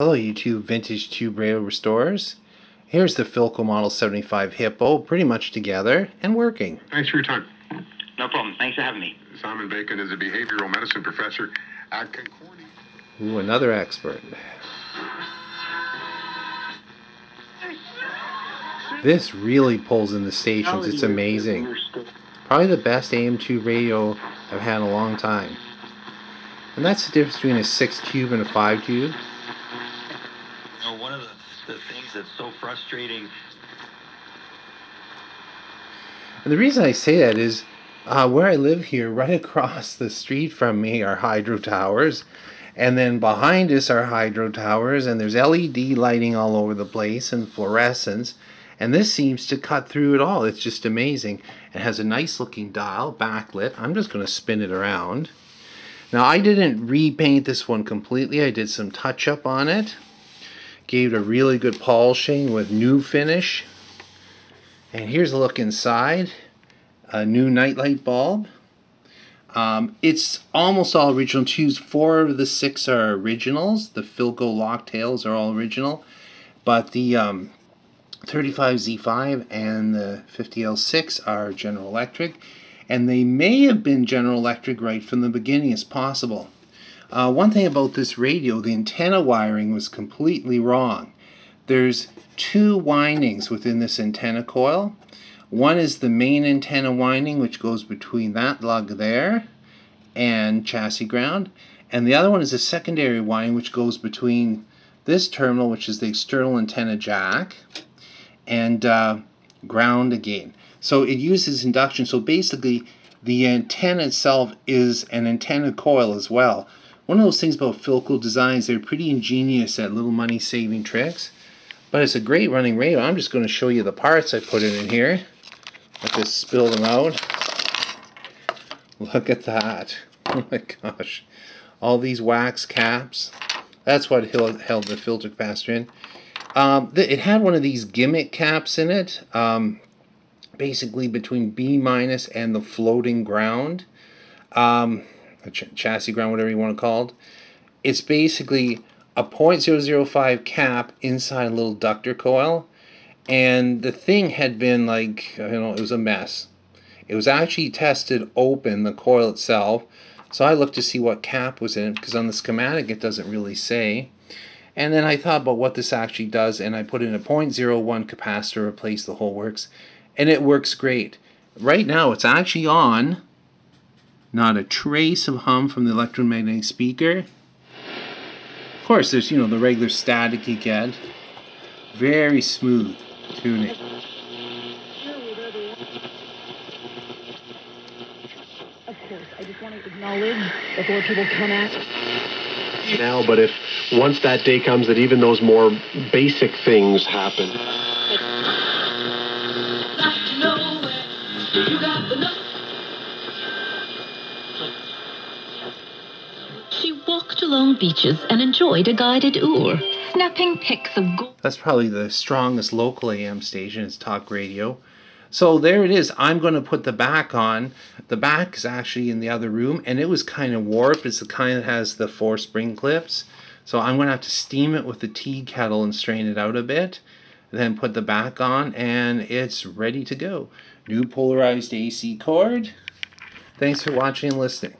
Hello YouTube Vintage Tube Radio Restorers. Here's the Philco Model 75 Hippo, pretty much together and working. Thanks for your time. No problem. Thanks for having me. Simon Bacon is a behavioral medicine professor at Concordia. Ooh, another expert. This really pulls in the stations, it's amazing. Probably the best AM2 radio I've had in a long time. And that's the difference between a 6 tube and a 5 tube. Know, one of the, the things that's so frustrating. And the reason I say that is uh, where I live here, right across the street from me are hydro towers. And then behind us are hydro towers, and there's LED lighting all over the place and fluorescents. And this seems to cut through it all. It's just amazing. It has a nice looking dial, backlit. I'm just going to spin it around. Now, I didn't repaint this one completely. I did some touch up on it. Gave it a really good polishing with new finish. And here's a look inside. A new nightlight bulb. Um, it's almost all original tubes. Four of the six are originals. The Philco loctals are all original. But the um, 35Z5 and the 50L6 are General Electric and they may have been General Electric right from the beginning as possible. Uh, one thing about this radio, the antenna wiring was completely wrong. There's two windings within this antenna coil. One is the main antenna winding, which goes between that lug there and chassis ground, and the other one is a secondary winding, which goes between this terminal, which is the external antenna jack, and uh, ground again. So it uses induction. So basically, the antenna itself is an antenna coil as well. One of those things about Philco designs, they're pretty ingenious at little money saving tricks. But it's a great running radio. I'm just going to show you the parts I put in here. Let's just spill them out. Look at that. Oh my gosh. All these wax caps. That's what held the filter capacitor in. Um, it had one of these gimmick caps in it. Um, basically between B minus and the floating ground, um, ch chassis ground, whatever you want to call it. It's basically a 0.005 cap inside a little ductor coil, and the thing had been like, you know, it was a mess. It was actually tested open, the coil itself, so I looked to see what cap was in it, because on the schematic it doesn't really say. And then I thought about what this actually does, and I put in a 0.01 capacitor, replace the whole works, and it works great. Right now it's actually on, not a trace of hum from the electromagnetic speaker. Of course, there's, you know, the regular static you get. Very smooth tuning. Of course, I just want to acknowledge before people come at now, but if once that day comes that even those more basic things happen. Walked along beaches and enjoyed a guided tour, snapping pics of gold. That's probably the strongest local AM station is talk radio. So there it is. I'm going to put the back on. The back is actually in the other room, and it was kind of warped. It's the kind that has the four spring clips. So I'm going to have to steam it with the tea kettle and strain it out a bit. Then put the back on, and it's ready to go. New polarized AC cord. Thanks for watching and listening.